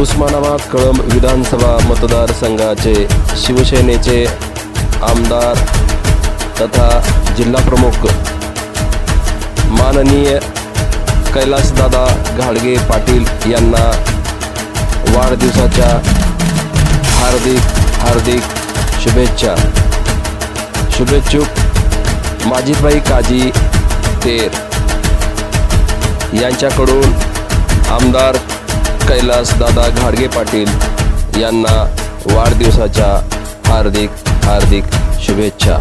उस्मानाबाद कळंब विधानसभा मतदारसंघाचे शिवसेनेचे आमदार तथा जिल्हाप्रमुख माननीय कैलासदादा घाडगे पाटील यांना वाढदिवसाच्या हार्दिक हार्दिक शुभेच्छा. शुभेच्छुक माजीबाई काजी तेर यांच्याकडून आमदार कैलास दादा घाडगे पाटील यांना वाढदिवसाच्या हार्दिक हार्दिक शुभेच्छा.